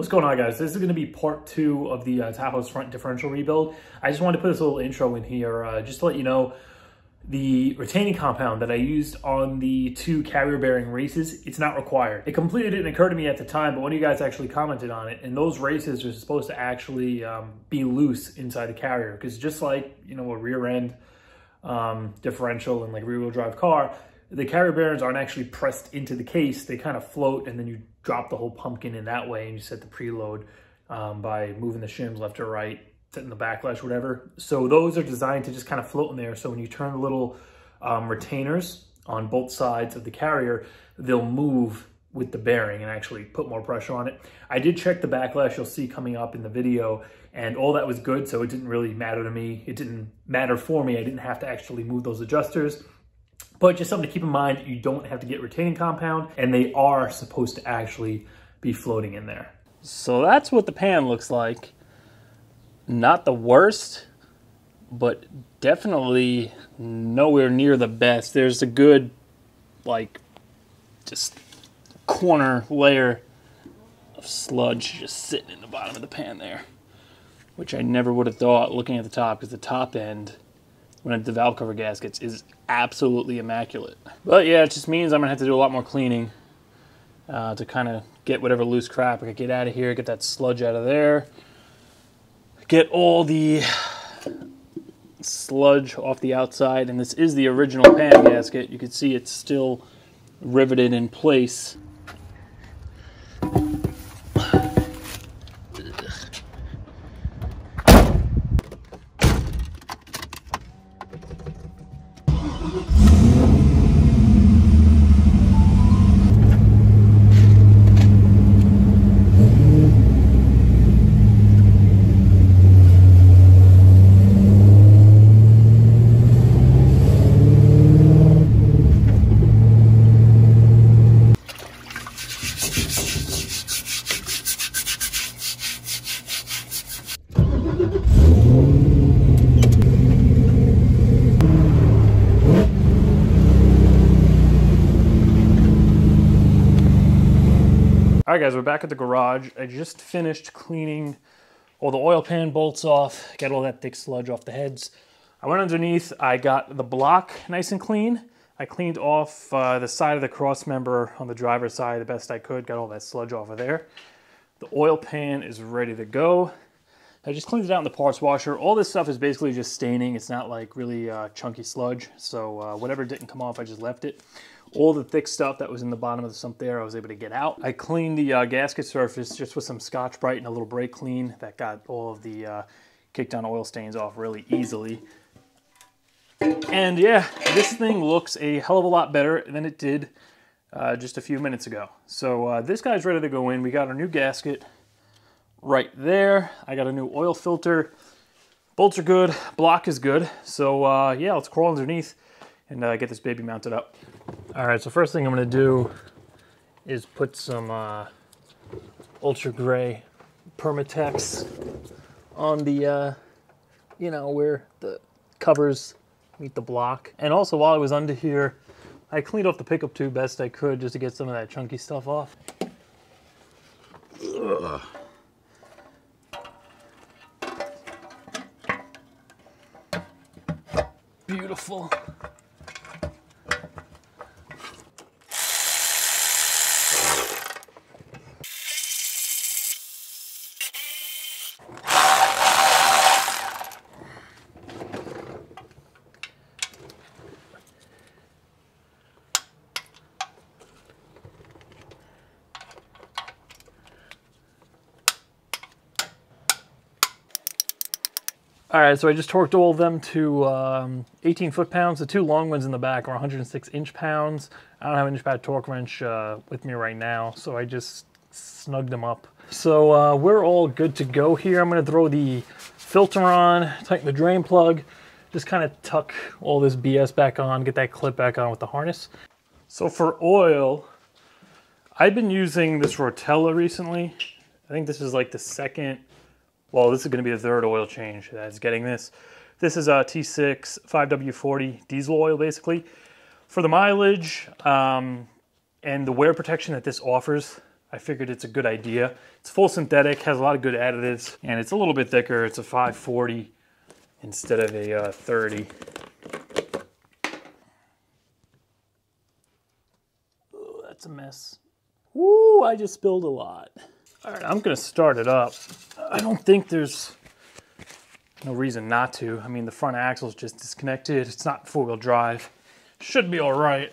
What's going on guys? This is going to be part two of the uh, Tahoe's front differential rebuild. I just wanted to put this little intro in here uh, just to let you know the retaining compound that I used on the two carrier bearing races, it's not required. It completely didn't occur to me at the time, but one of you guys actually commented on it, and those races are supposed to actually um, be loose inside the carrier, because just like, you know, a rear end um, differential and like rear wheel drive car, the carrier bearings aren't actually pressed into the case. They kind of float and then you drop the whole pumpkin in that way and you set the preload um, by moving the shims left or right, setting the backlash, whatever. So those are designed to just kind of float in there. So when you turn the little um, retainers on both sides of the carrier, they'll move with the bearing and actually put more pressure on it. I did check the backlash you'll see coming up in the video and all that was good. So it didn't really matter to me. It didn't matter for me. I didn't have to actually move those adjusters. But just something to keep in mind, you don't have to get retaining compound and they are supposed to actually be floating in there. So that's what the pan looks like. Not the worst, but definitely nowhere near the best. There's a good, like, just corner layer of sludge just sitting in the bottom of the pan there, which I never would have thought looking at the top because the top end when the valve cover gaskets is absolutely immaculate. But yeah, it just means I'm gonna have to do a lot more cleaning uh, to kind of get whatever loose crap I can get out of here, get that sludge out of there, get all the sludge off the outside. And this is the original pan gasket. You can see it's still riveted in place. Guys, we're back at the garage. I just finished cleaning all the oil pan bolts off, get all that thick sludge off the heads. I went underneath, I got the block nice and clean. I cleaned off uh, the side of the cross member on the driver's side the best I could, got all that sludge off of there. The oil pan is ready to go. I just cleaned it out in the parts washer. All this stuff is basically just staining. It's not like really uh, chunky sludge. So uh, whatever didn't come off, I just left it. All the thick stuff that was in the bottom of the sump there, I was able to get out. I cleaned the uh, gasket surface just with some Scotch-Brite and a little brake clean. That got all of the uh, kicked on oil stains off really easily. And yeah, this thing looks a hell of a lot better than it did uh, just a few minutes ago. So uh, this guy's ready to go in. We got our new gasket right there. I got a new oil filter. Bolts are good, block is good. So uh, yeah, let's crawl underneath and uh, get this baby mounted up. All right, so first thing I'm gonna do is put some uh, ultra gray Permatex on the, uh, you know, where the covers meet the block. And also while I was under here, I cleaned off the pickup tube best I could just to get some of that chunky stuff off. Ugh. Beautiful. All right, so I just torqued all of them to um, 18 foot-pounds. The two long ones in the back are 106 inch-pounds. I don't have an inch-pound torque wrench uh, with me right now, so I just snugged them up. So uh, we're all good to go here. I'm gonna throw the filter on, tighten the drain plug, just kind of tuck all this BS back on, get that clip back on with the harness. So for oil, I've been using this Rotella recently. I think this is like the second well, this is going to be the third oil change that's getting this. This is a T6 5W40 diesel oil, basically. For the mileage um, and the wear protection that this offers, I figured it's a good idea. It's full synthetic, has a lot of good additives, and it's a little bit thicker. It's a 540 instead of a uh, 30. Oh, that's a mess. Woo, I just spilled a lot. All right, I'm gonna start it up. I don't think there's no reason not to. I mean, the front axle's just disconnected. It's not four-wheel drive. Should be all right.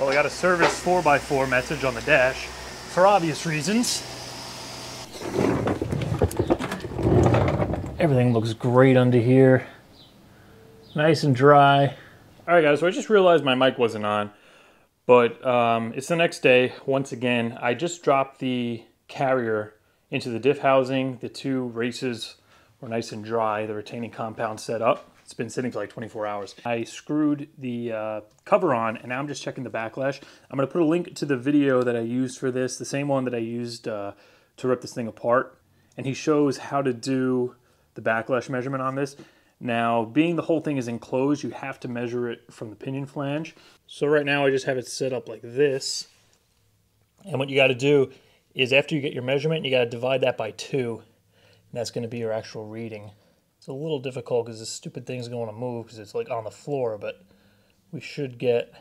Well, I got a service 4x4 message on the dash for obvious reasons. Everything looks great under here. Nice and dry. All right, guys, so I just realized my mic wasn't on, but um, it's the next day. Once again, I just dropped the carrier into the diff housing. The two races were nice and dry. The retaining compound set up. It's been sitting for like 24 hours. I screwed the uh, cover on and now I'm just checking the backlash. I'm gonna put a link to the video that I used for this, the same one that I used uh, to rip this thing apart. And he shows how to do the backlash measurement on this. Now, being the whole thing is enclosed, you have to measure it from the pinion flange. So right now I just have it set up like this. And what you gotta do is after you get your measurement, you gotta divide that by two. And that's gonna be your actual reading. It's a little difficult because this stupid thing's going to move because it's like on the floor, but we should get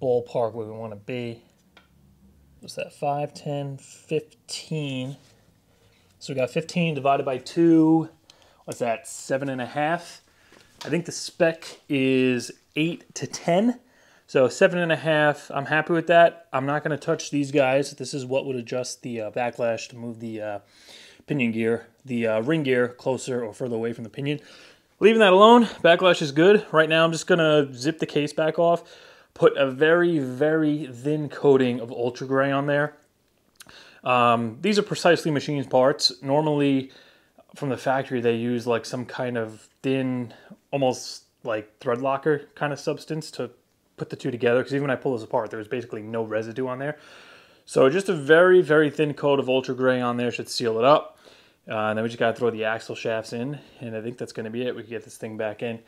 ballpark where we want to be. What's that? 5, 10, 15. So we got 15 divided by 2. What's that? 7.5. I think the spec is 8 to 10. So 7.5. I'm happy with that. I'm not going to touch these guys. This is what would adjust the uh, backlash to move the uh, pinion gear, the uh, ring gear closer or further away from the pinion. Leaving that alone, backlash is good. Right now I'm just gonna zip the case back off, put a very, very thin coating of Ultra Gray on there. Um, these are precisely machined parts. Normally from the factory they use like some kind of thin, almost like thread locker kind of substance to put the two together because even when I pull this apart there was basically no residue on there. So just a very, very thin coat of Ultra Gray on there should seal it up. Uh, and then we just got to throw the axle shafts in, and I think that's going to be it. We can get this thing back in.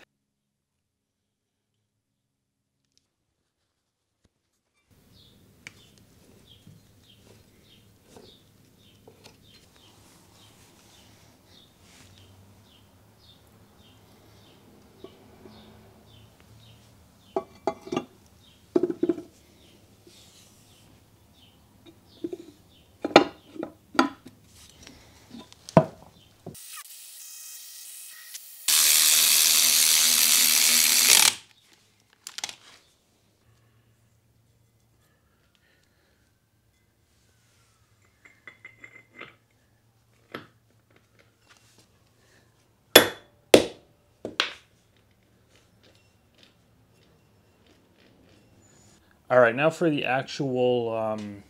All right, now for the actual um,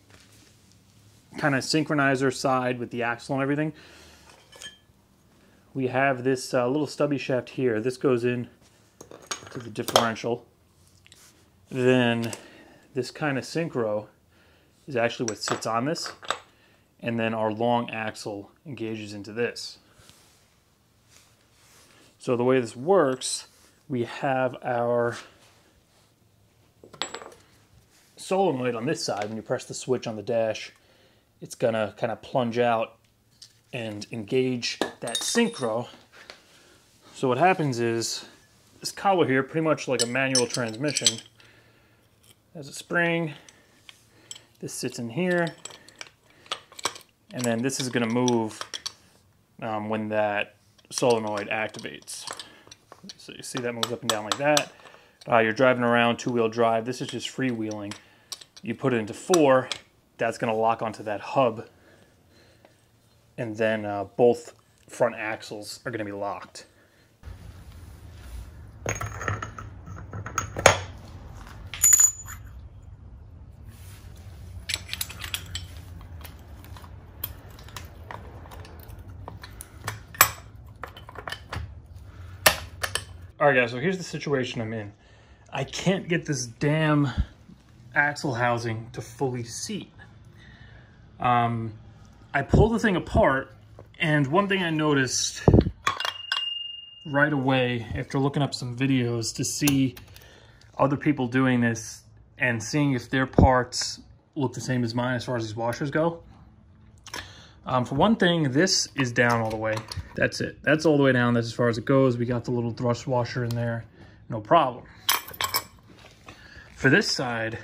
kind of synchronizer side with the axle and everything. We have this uh, little stubby shaft here. This goes in to the differential. Then this kind of synchro is actually what sits on this. And then our long axle engages into this. So the way this works, we have our solenoid on this side, when you press the switch on the dash, it's gonna kind of plunge out and engage that synchro. So what happens is, this collar here, pretty much like a manual transmission, has a spring, this sits in here, and then this is gonna move um, when that solenoid activates. So you see that moves up and down like that. Uh, you're driving around two-wheel drive. This is just freewheeling you put it into four, that's going to lock onto that hub. And then uh, both front axles are going to be locked. All right, guys, so here's the situation I'm in. I can't get this damn axle housing to fully seat. Um, I pulled the thing apart And one thing I noticed right away after looking up some videos to see other people doing this and seeing if their parts look the same as mine as far as these washers go. Um, for one thing, this is down all the way. That's it. That's all the way down. That's as far as it goes. We got the little thrust washer in there. No problem. For this side,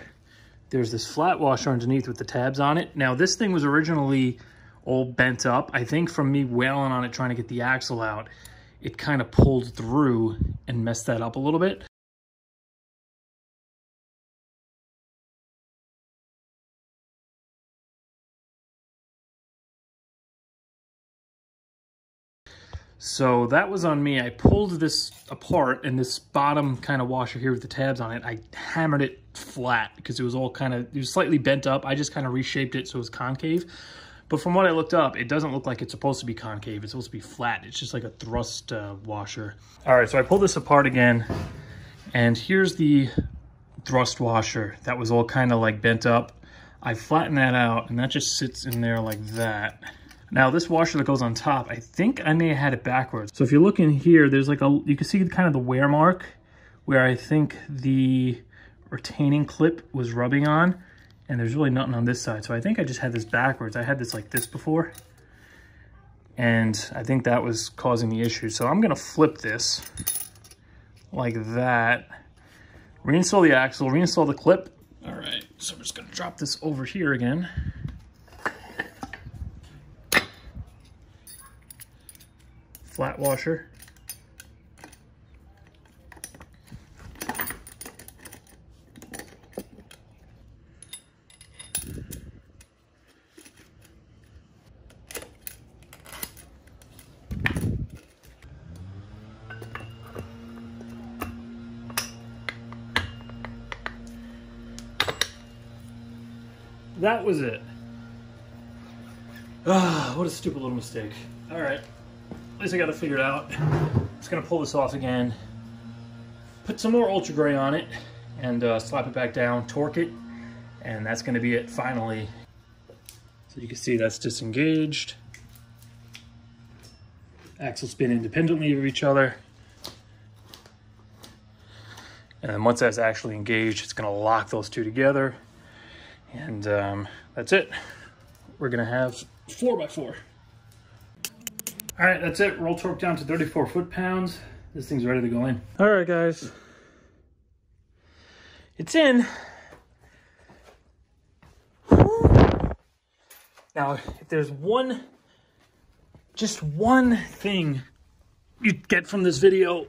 there's this flat washer underneath with the tabs on it. Now, this thing was originally all bent up. I think from me wailing on it trying to get the axle out, it kind of pulled through and messed that up a little bit. So that was on me. I pulled this apart and this bottom kind of washer here with the tabs on it, I hammered it flat because it was all kind of, it was slightly bent up. I just kind of reshaped it so it was concave. But from what I looked up, it doesn't look like it's supposed to be concave. It's supposed to be flat. It's just like a thrust uh, washer. All right, so I pulled this apart again and here's the thrust washer that was all kind of like bent up. I flattened that out and that just sits in there like that. Now this washer that goes on top, I think I may have had it backwards. So if you look in here, there's like a, you can see kind of the wear mark where I think the retaining clip was rubbing on and there's really nothing on this side. So I think I just had this backwards. I had this like this before and I think that was causing the issue. So I'm gonna flip this like that, reinstall the axle, reinstall the clip. All right, so I'm just gonna drop this over here again. Flat washer. That was it. Ah, what a stupid little mistake. All right at least I got to figure it out. Just gonna pull this off again, put some more Ultra Gray on it, and uh, slap it back down, torque it, and that's gonna be it finally. So you can see that's disengaged. Axles spin independently of each other. And then once that's actually engaged, it's gonna lock those two together. And um, that's it. We're gonna have four by four. All right, that's it. Roll torque down to 34 foot-pounds. This thing's ready to go in. All right, guys. It's in. Now, if there's one, just one thing you get from this video,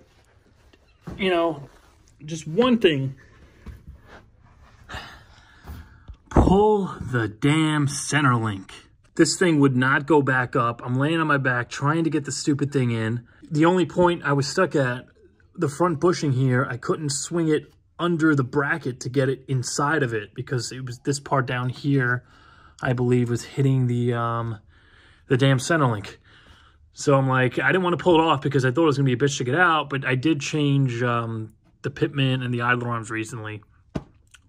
you know, just one thing, pull the damn center link. This thing would not go back up. I'm laying on my back trying to get the stupid thing in. The only point I was stuck at, the front bushing here, I couldn't swing it under the bracket to get it inside of it because it was this part down here, I believe, was hitting the um, the damn center link. So I'm like, I didn't want to pull it off because I thought it was going to be a bitch to get out, but I did change um, the pitman and the idler arms recently.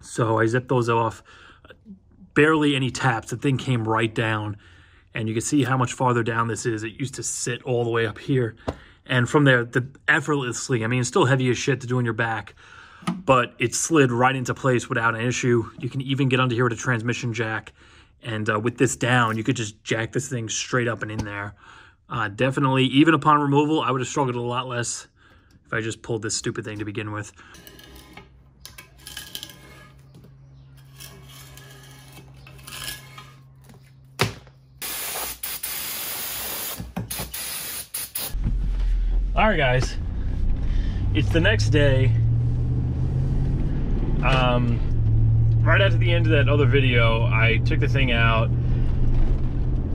So I zipped those off barely any taps. The thing came right down. And you can see how much farther down this is. It used to sit all the way up here. And from there, the effortlessly, I mean, it's still heavy as shit to do on your back, but it slid right into place without an issue. You can even get under here with a transmission jack. And uh, with this down, you could just jack this thing straight up and in there. Uh, definitely, even upon removal, I would have struggled a lot less if I just pulled this stupid thing to begin with. Guys. It's the next day. Um, right after the end of that other video, I took the thing out.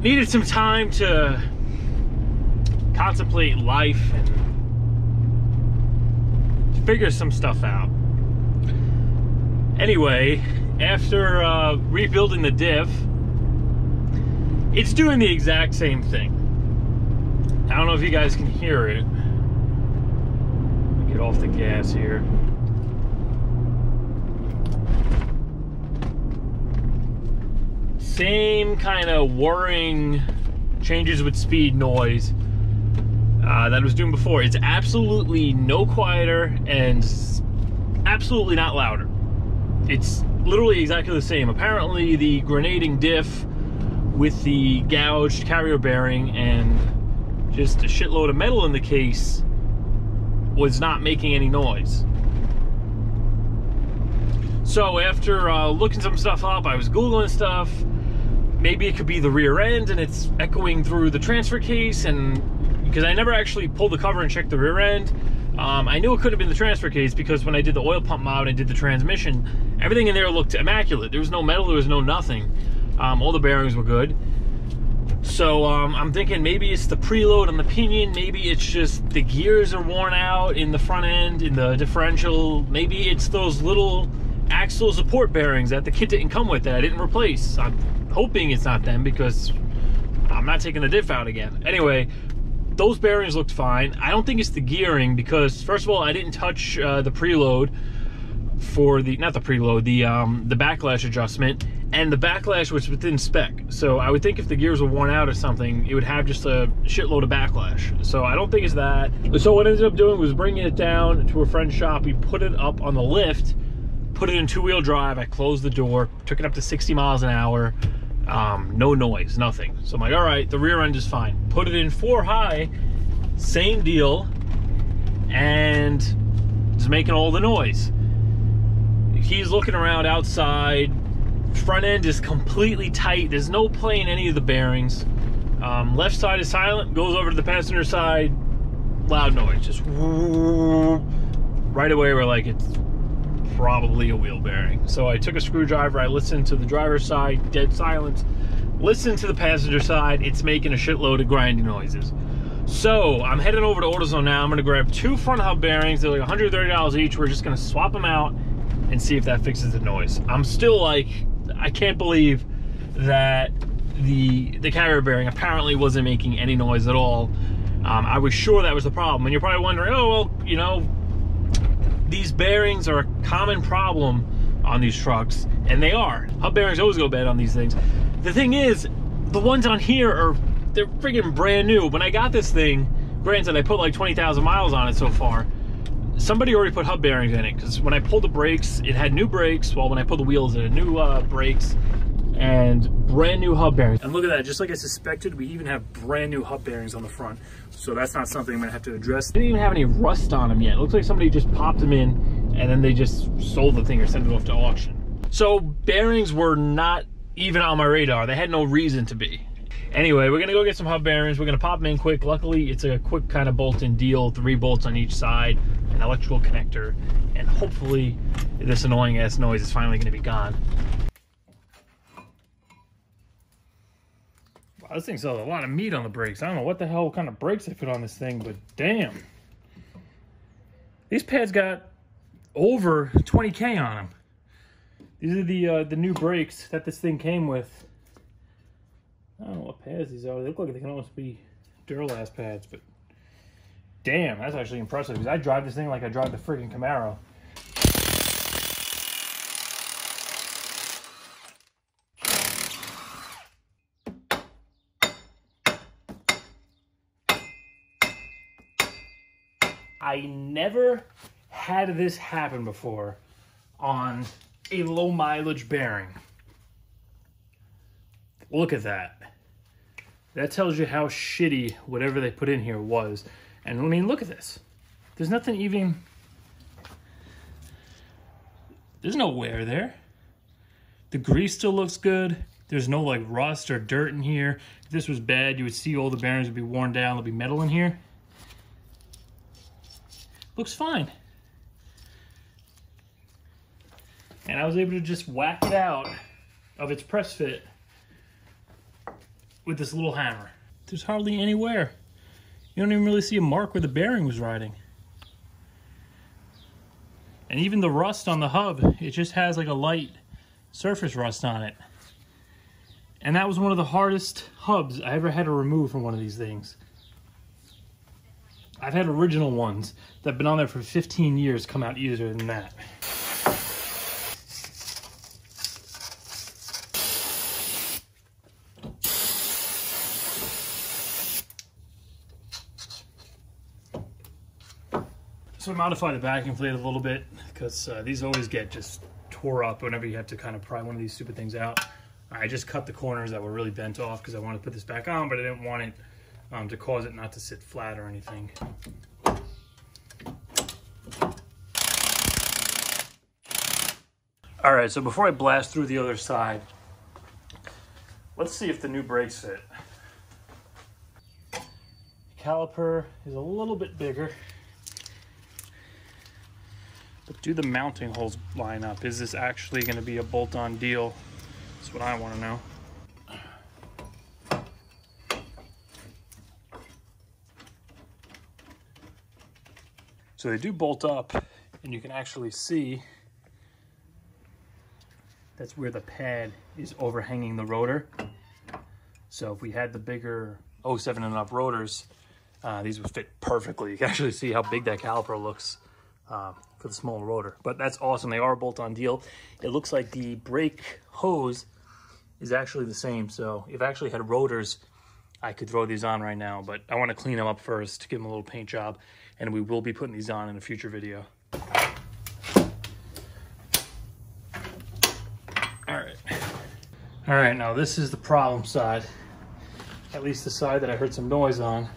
Needed some time to contemplate life and figure some stuff out. Anyway, after uh, rebuilding the diff, it's doing the exact same thing. I don't know if you guys can hear it get off the gas here. Same kind of whirring changes with speed noise uh, that it was doing before. It's absolutely no quieter and absolutely not louder. It's literally exactly the same. Apparently, the grenading diff with the gouged carrier bearing and just a shitload of metal in the case was not making any noise. So after uh, looking some stuff up, I was Googling stuff. Maybe it could be the rear end and it's echoing through the transfer case and because I never actually pulled the cover and checked the rear end. Um, I knew it couldn't have been the transfer case because when I did the oil pump mount and did the transmission, everything in there looked immaculate. There was no metal, there was no nothing. Um, all the bearings were good. So um, I'm thinking maybe it's the preload on the pinion, maybe it's just the gears are worn out in the front end, in the differential, maybe it's those little axle support bearings that the kit didn't come with that I didn't replace. I'm hoping it's not them because I'm not taking the diff out again. Anyway, those bearings looked fine. I don't think it's the gearing because first of all, I didn't touch uh, the preload for the not the preload, the um, the backlash adjustment, and the backlash was within spec. So I would think if the gears were worn out or something, it would have just a shitload of backlash. So I don't think it's that. So what I ended up doing was bringing it down to a friend's shop. We put it up on the lift, put it in two-wheel drive. I closed the door, took it up to 60 miles an hour. Um, no noise, nothing. So I'm like, all right, the rear end is fine. Put it in four high, same deal, and it's making all the noise. He's looking around outside. Front end is completely tight. There's no play in any of the bearings. Um, left side is silent, goes over to the passenger side, loud noise. Just right away, we're like, it's probably a wheel bearing. So I took a screwdriver, I listened to the driver's side, dead silence. Listen to the passenger side, it's making a shitload of grinding noises. So I'm heading over to AutoZone now. I'm gonna grab two front hub bearings. They're like $130 each. We're just gonna swap them out and see if that fixes the noise. I'm still like, I can't believe that the the carrier bearing apparently wasn't making any noise at all. Um, I was sure that was the problem. And you're probably wondering, oh, well, you know, these bearings are a common problem on these trucks, and they are. Hub bearings always go bad on these things. The thing is, the ones on here are, they're freaking brand new. When I got this thing, granted, I put like 20,000 miles on it so far, somebody already put hub bearings in it, because when I pulled the brakes, it had new brakes, while when I pulled the wheels, it had new uh, brakes, and brand new hub bearings. And look at that, just like I suspected, we even have brand new hub bearings on the front. So that's not something I'm gonna have to address. They didn't even have any rust on them yet. It looks like somebody just popped them in and then they just sold the thing or sent it off to auction. So bearings were not even on my radar. They had no reason to be. Anyway, we're gonna go get some hub bearings. We're gonna pop them in quick. Luckily, it's a quick kind of bolt-in deal. Three bolts on each side, an electrical connector, and hopefully this annoying ass noise is finally gonna be gone. Wow, this thing sells a lot of meat on the brakes. I don't know what the hell kind of brakes they put on this thing, but damn. These pads got over 20K on them. These are the uh, the new brakes that this thing came with. I don't know what pads these are. They look like they can almost be Duralast pads, but damn, that's actually impressive. Because I drive this thing like I drive the freaking Camaro. I never had this happen before on a low mileage bearing. Look at that. That tells you how shitty whatever they put in here was. And I mean, look at this. There's nothing even... There's no wear there. The grease still looks good. There's no like rust or dirt in here. If this was bad, you would see all the bearings would be worn down. There'll be metal in here. Looks fine. And I was able to just whack it out of its press fit with this little hammer. There's hardly any wear. You don't even really see a mark where the bearing was riding. And even the rust on the hub, it just has like a light surface rust on it. And that was one of the hardest hubs I ever had to remove from one of these things. I've had original ones that have been on there for 15 years come out easier than that. So I modified the backing plate a little bit because uh, these always get just tore up whenever you have to kind of pry one of these stupid things out. I just cut the corners that were really bent off because I wanted to put this back on, but I didn't want it um, to cause it not to sit flat or anything. All right, so before I blast through the other side, let's see if the new brakes fit. The Caliper is a little bit bigger. But do the mounting holes line up? Is this actually going to be a bolt-on deal? That's what I want to know. So they do bolt up and you can actually see that's where the pad is overhanging the rotor. So if we had the bigger 07 and up rotors, uh, these would fit perfectly. You can actually see how big that caliper looks uh, for the small rotor. But that's awesome. They are a bolt-on deal. It looks like the brake hose is actually the same. So if I actually had rotors, I could throw these on right now. But I want to clean them up first, give them a little paint job. And we will be putting these on in a future video. All right. All right, now this is the problem side. At least the side that I heard some noise on.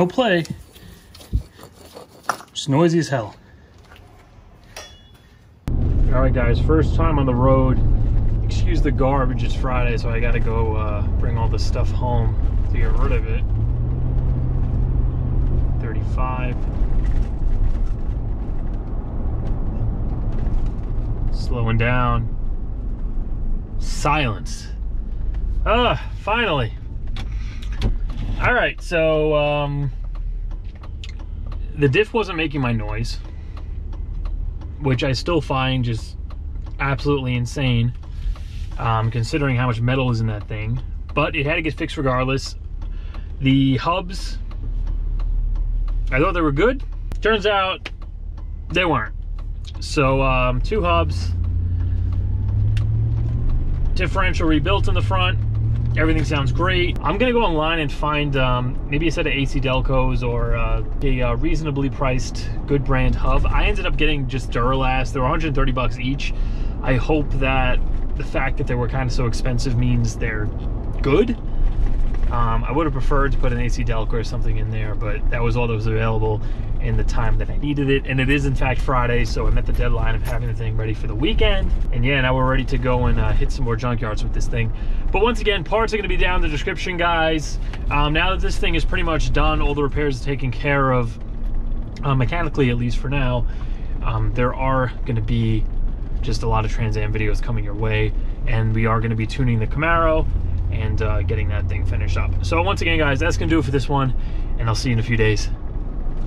No play. Just noisy as hell. All right, guys, first time on the road. Excuse the garbage, it's Friday, so I gotta go uh, bring all this stuff home to get rid of it. 35. Slowing down. Silence. Ah, finally. All right, so um, the diff wasn't making my noise, which I still find just absolutely insane, um, considering how much metal is in that thing. But it had to get fixed regardless. The hubs, I thought they were good. Turns out they weren't. So um, two hubs, differential rebuilt in the front, Everything sounds great. I'm gonna go online and find um, maybe a set of AC Delcos or uh, a uh, reasonably priced good brand hub. I ended up getting just Duralast. They were 130 bucks each. I hope that the fact that they were kind of so expensive means they're good. Um, I would have preferred to put an AC Delco or something in there, but that was all that was available in the time that I needed it. And it is in fact Friday, so I met the deadline of having the thing ready for the weekend. And yeah, now we're ready to go and uh, hit some more junkyards with this thing. But once again, parts are gonna be down in the description, guys. Um, now that this thing is pretty much done, all the repairs are taken care of, uh, mechanically at least for now, um, there are gonna be just a lot of Trans Am videos coming your way. And we are gonna be tuning the Camaro and uh, getting that thing finished up. So once again, guys, that's gonna do it for this one, and I'll see you in a few days.